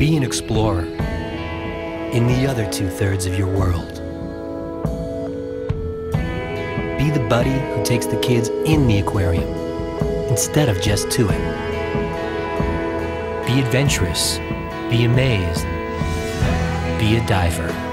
Be an explorer in the other two thirds of your world. Be the buddy who takes the kids in the aquarium instead of just to it. Be adventurous. Be amazed. Be a diver.